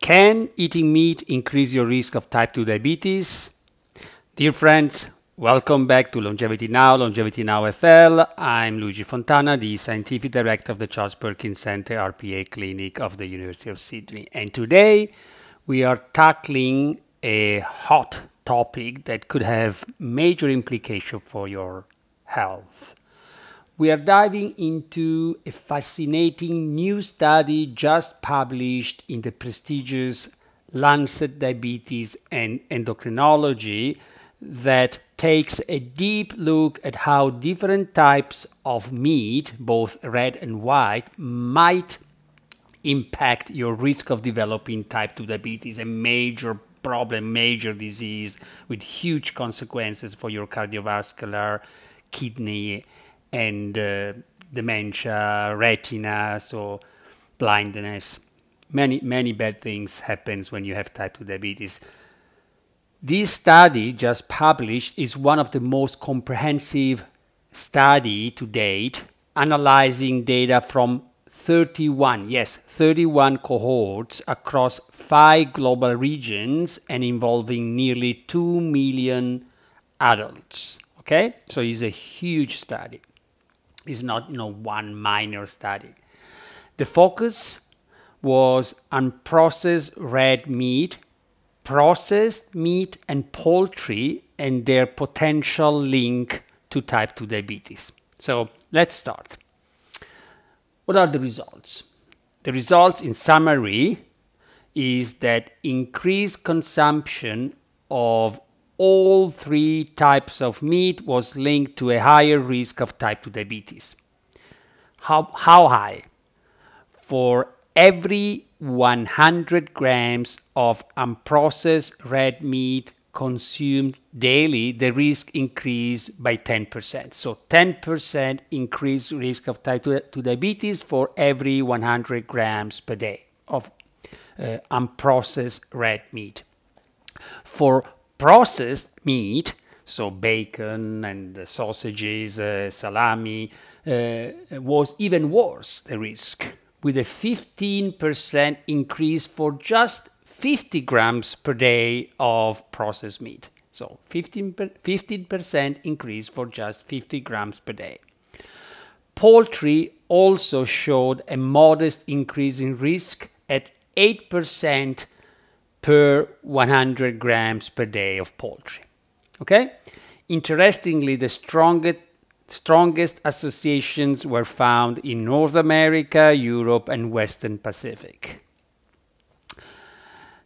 Can eating meat increase your risk of type 2 diabetes? Dear friends, welcome back to Longevity Now, Longevity Now FL. I'm Luigi Fontana, the Scientific Director of the Charles Perkins Center RPA Clinic of the University of Sydney. And today we are tackling a hot topic that could have major implication for your health. We are diving into a fascinating new study just published in the prestigious Lancet Diabetes and Endocrinology that takes a deep look at how different types of meat, both red and white, might impact your risk of developing type 2 diabetes, a major problem, major disease with huge consequences for your cardiovascular, kidney, and uh, dementia, retina, so blindness. Many, many bad things happens when you have type 2 diabetes. This study just published is one of the most comprehensive study to date, analyzing data from 31, yes, 31 cohorts across five global regions and involving nearly 2 million adults. Okay, so it's a huge study. It's not you know one minor study. The focus was on processed red meat, processed meat and poultry and their potential link to type 2 diabetes. So let's start. What are the results? The results in summary is that increased consumption of all three types of meat was linked to a higher risk of type 2 diabetes. How, how high? For every 100 grams of unprocessed red meat consumed daily, the risk increased by 10%. So 10% increased risk of type 2 diabetes for every 100 grams per day of uh, unprocessed red meat. For processed meat, so bacon and sausages, uh, salami, uh, was even worse, the risk, with a 15% increase for just 50 grams per day of processed meat. So 15%, 15% increase for just 50 grams per day. Poultry also showed a modest increase in risk at 8% per 100 grams per day of poultry. Okay? Interestingly, the strongest, strongest associations were found in North America, Europe, and Western Pacific.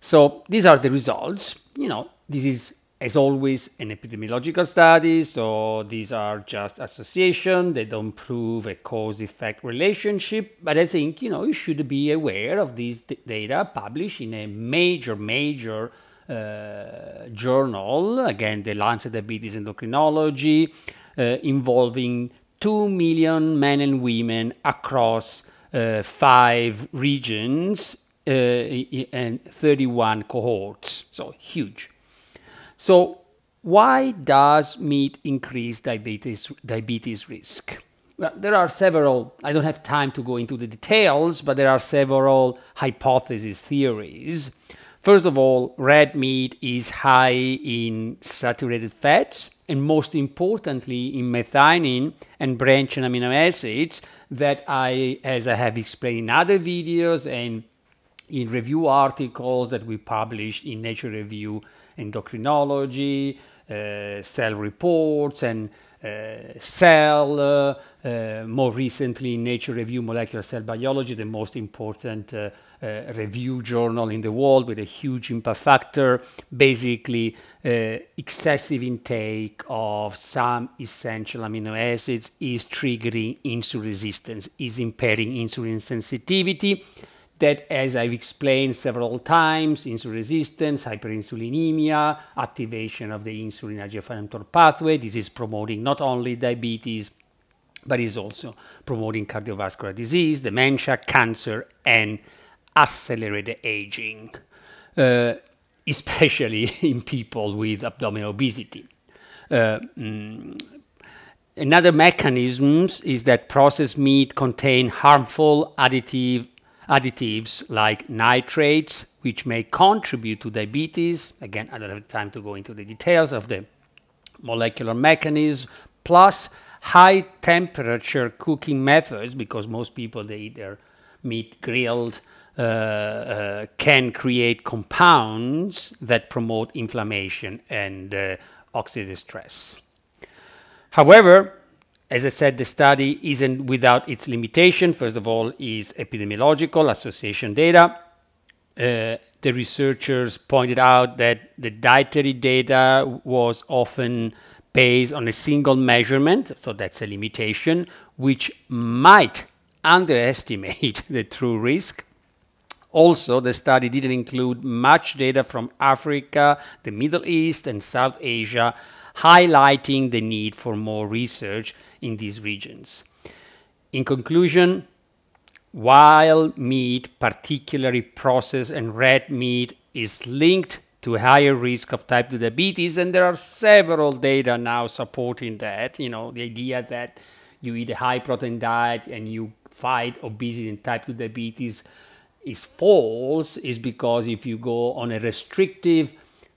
So these are the results. You know, this is as always an epidemiological study, so these are just association, they don't prove a cause-effect relationship, but I think, you know, you should be aware of these data published in a major, major uh, journal, again, the Lancet Diabetes Endocrinology, uh, involving 2 million men and women across uh, five regions uh, and 31 cohorts, so huge. So why does meat increase diabetes, diabetes risk? Well, there are several, I don't have time to go into the details, but there are several hypotheses, theories. First of all, red meat is high in saturated fats, and most importantly, in methionine and branched amino acids that I, as I have explained in other videos and in review articles that we published in Nature Review endocrinology, uh, cell reports, and uh, cell, uh, uh, more recently in Nature Review Molecular Cell Biology, the most important uh, uh, review journal in the world with a huge impact factor. Basically, excessive intake of some essential amino acids is triggering insulin resistance, is impairing insulin sensitivity that, as I've explained several times, insulin resistance, hyperinsulinemia, activation of the insulin IGF-1 pathway. This is promoting not only diabetes, but is also promoting cardiovascular disease, dementia, cancer, and accelerated aging, uh, especially in people with abdominal obesity. Uh, mm, another mechanism is that processed meat contain harmful additive additives like nitrates, which may contribute to diabetes. Again, I don't have time to go into the details of the molecular mechanism, plus high temperature cooking methods, because most people they eat their meat grilled, uh, uh, can create compounds that promote inflammation and uh, oxidative stress. However, as I said, the study isn't without its limitation. First of all, is epidemiological association data. Uh, the researchers pointed out that the dietary data was often based on a single measurement, so that's a limitation, which might underestimate the true risk. Also, the study didn't include much data from Africa, the Middle East, and South Asia, highlighting the need for more research in these regions. In conclusion, wild meat, particularly processed and red meat, is linked to higher risk of type 2 diabetes, and there are several data now supporting that. You know, the idea that you eat a high protein diet and you fight obesity and type 2 diabetes is false is because if you go on a restrictive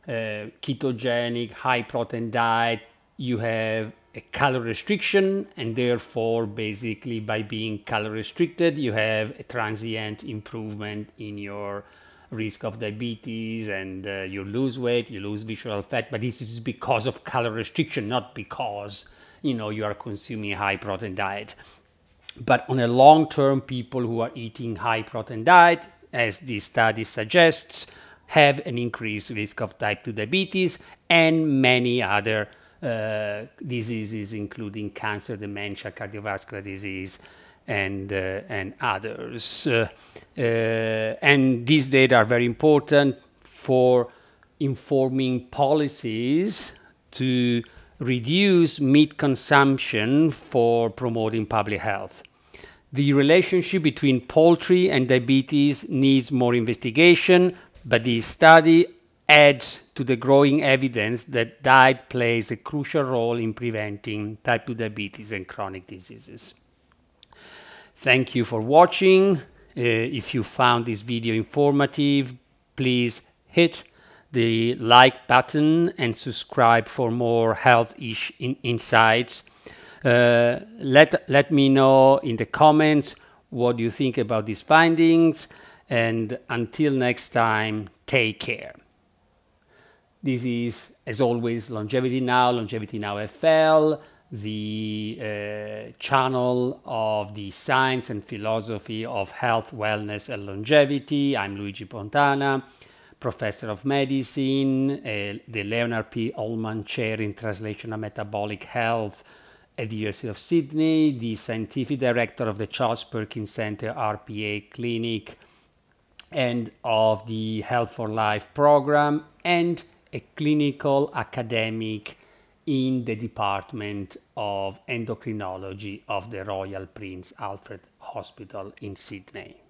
uh, ketogenic high protein diet you have a calorie restriction and therefore basically by being calorie restricted you have a transient improvement in your risk of diabetes and uh, you lose weight you lose visceral fat. But this is because of calorie restriction not because you know you are consuming a high protein diet. But on a long term people who are eating high protein diet as this study suggests have an increased risk of type 2 diabetes and many other uh, diseases, including cancer, dementia, cardiovascular disease, and uh, and others. Uh, uh, and these data are very important for informing policies to reduce meat consumption for promoting public health. The relationship between poultry and diabetes needs more investigation, but the study adds to the growing evidence that diet plays a crucial role in preventing type 2 diabetes and chronic diseases. Thank you for watching. Uh, if you found this video informative, please hit the like button and subscribe for more health in insights. Uh, let, let me know in the comments what you think about these findings and until next time, take care. This is, as always, Longevity Now, Longevity Now FL, the uh, channel of the science and philosophy of health, wellness, and longevity. I'm Luigi Fontana, professor of medicine, uh, the Leonard P. Ullman Chair in Translational Metabolic Health at the University of Sydney, the scientific director of the Charles Perkins Center RPA Clinic and of the Health for Life program, and a clinical academic in the Department of Endocrinology of the Royal Prince Alfred Hospital in Sydney.